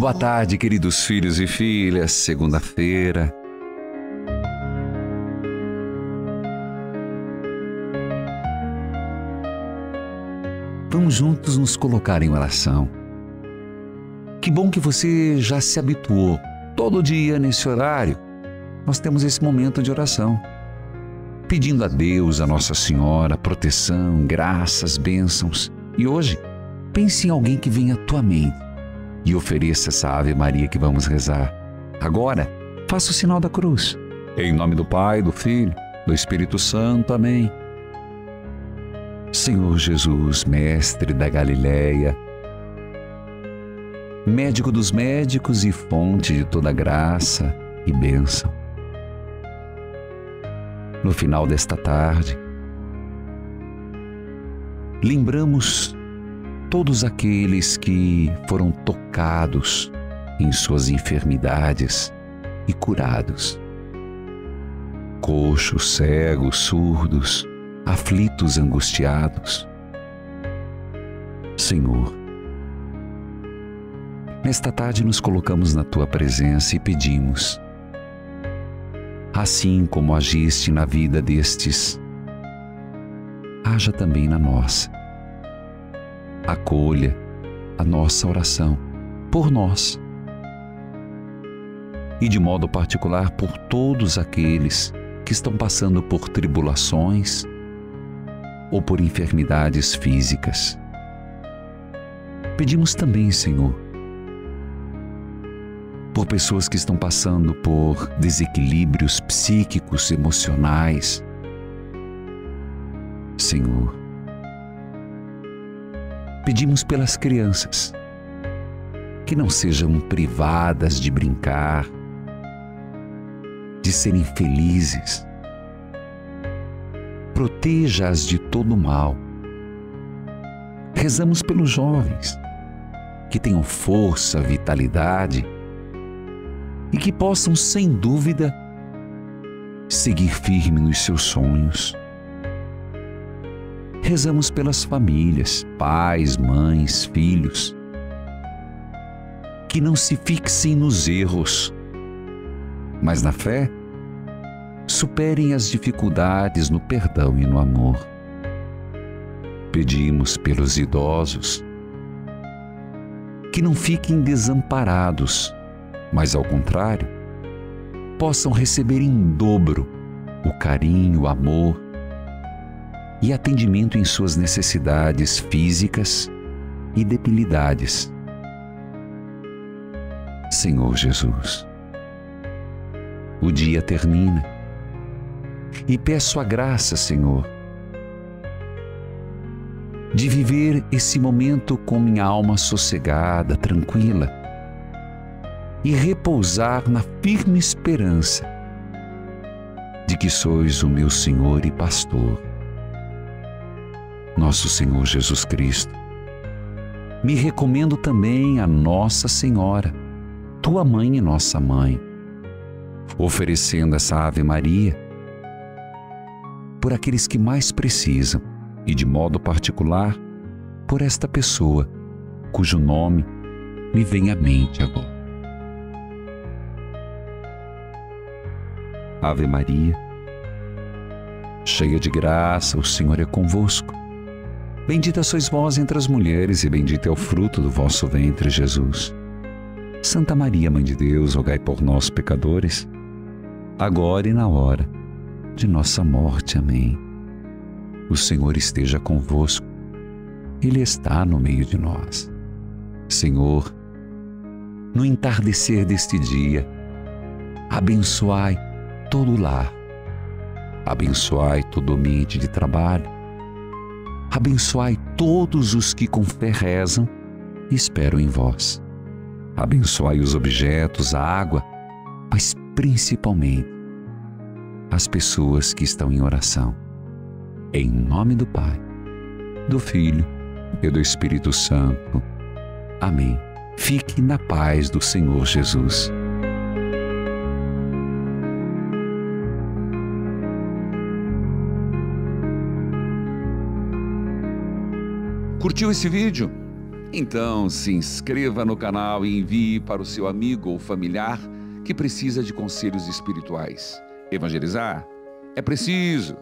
Boa tarde, queridos filhos e filhas. Segunda-feira. Vamos juntos nos colocar em oração. Que bom que você já se habituou. Todo dia, nesse horário, nós temos esse momento de oração. Pedindo a Deus, a Nossa Senhora, proteção, graças, bênçãos. E hoje, pense em alguém que vem à tua mente e ofereça essa Ave Maria que vamos rezar. Agora, faça o sinal da cruz. Em nome do Pai, do Filho, do Espírito Santo. Amém. Senhor Jesus, mestre da Galileia, médico dos médicos e fonte de toda graça e bênção. No final desta tarde, lembramos todos aqueles que foram tocados em suas enfermidades e curados. Coxos, cegos, surdos, aflitos, angustiados. Senhor, nesta tarde nos colocamos na tua presença e pedimos, assim como agiste na vida destes, haja também na nossa acolha a nossa oração por nós e, de modo particular, por todos aqueles que estão passando por tribulações ou por enfermidades físicas. Pedimos também, Senhor, por pessoas que estão passando por desequilíbrios psíquicos, emocionais. Senhor, Pedimos pelas crianças que não sejam privadas de brincar, de serem felizes. Proteja-as de todo mal. Rezamos pelos jovens que tenham força, vitalidade e que possam, sem dúvida, seguir firme nos seus sonhos rezamos pelas famílias, pais, mães, filhos, que não se fixem nos erros, mas na fé. Superem as dificuldades no perdão e no amor. Pedimos pelos idosos. Que não fiquem desamparados, mas ao contrário, possam receber em dobro o carinho, o amor e atendimento em suas necessidades físicas e debilidades. Senhor Jesus, o dia termina e peço a graça, Senhor, de viver esse momento com minha alma sossegada, tranquila e repousar na firme esperança de que sois o meu Senhor e Pastor nosso Senhor Jesus Cristo. Me recomendo também a Nossa Senhora, tua mãe e nossa mãe, oferecendo essa Ave Maria por aqueles que mais precisam e, de modo particular, por esta pessoa cujo nome me vem à mente agora. Ave Maria, cheia de graça, o Senhor é convosco. Bendita sois vós entre as mulheres, e bendito é o fruto do vosso ventre, Jesus. Santa Maria, Mãe de Deus, rogai por nós, pecadores, agora e na hora de nossa morte. Amém. O Senhor esteja convosco, Ele está no meio de nós. Senhor, no entardecer deste dia, abençoai todo lar, abençoai todo o ambiente de trabalho, Abençoai todos os que com fé rezam e esperam em vós. Abençoai os objetos, a água, mas principalmente as pessoas que estão em oração. Em nome do Pai, do Filho e do Espírito Santo. Amém. Fique na paz do Senhor Jesus. Curtiu esse vídeo? Então se inscreva no canal e envie para o seu amigo ou familiar que precisa de conselhos espirituais. Evangelizar é preciso.